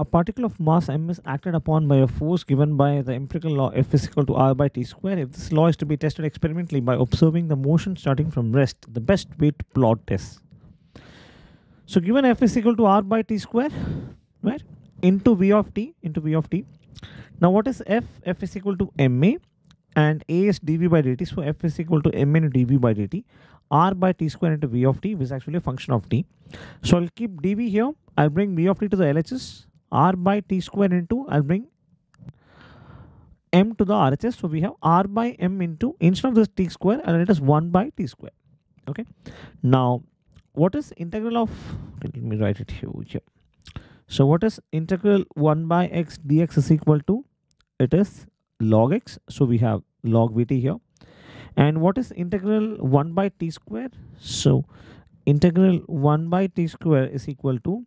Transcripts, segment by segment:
a particle of mass m is acted upon by a force given by the empirical law F is equal to r by t square. If this law is to be tested experimentally by observing the motion starting from rest, the best way to plot this. So given F is equal to r by t square, right, into V of t, into V of t. Now what is F? F is equal to ma and a is dv by dt. So F is equal to m into dv by dt. r by t square into V of t, which is actually a function of t. So I'll keep dv here. I'll bring V of t to the LHS r by t square into I'll bring m to the RHS. So we have r by m into instead of this t square and it is 1 by t square. Okay. Now what is integral of let me write it here, here. So what is integral 1 by x dx is equal to it is log x. So we have log vt here. And what is integral 1 by t square? So integral 1 by t square is equal to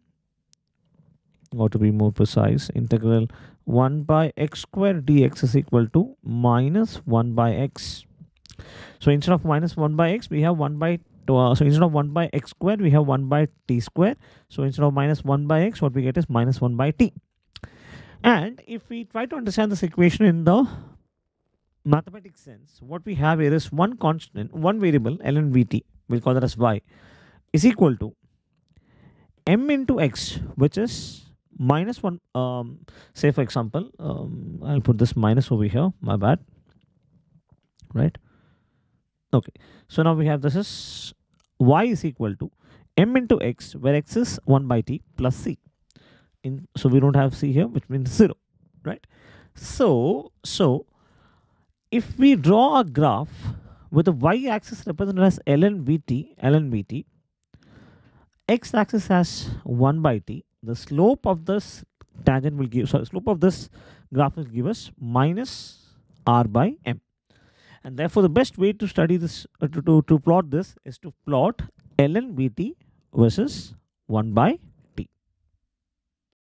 or to be more precise integral 1 by x square dx is equal to minus 1 by x. So instead of minus 1 by x we have 1 by uh, so instead of 1 by x square we have 1 by t square. So instead of minus 1 by x what we get is minus 1 by t. And if we try to understand this equation in the mathematical sense what we have here is one constant one variable ln vt we'll call that as y is equal to m into x which is minus 1 um, say for example um, I'll put this minus over here my bad right? Okay so now we have this is y is equal to m into x where x is 1 by t plus c. In so we don't have c here which means 0 right? So so if we draw a graph with the y axis represented as ln vt ln vt x axis has 1 by t the slope of this tangent will give sorry slope of this graph will give us minus r by m. And therefore the best way to study this uh, to, to, to plot this is to plot ln vt versus 1 by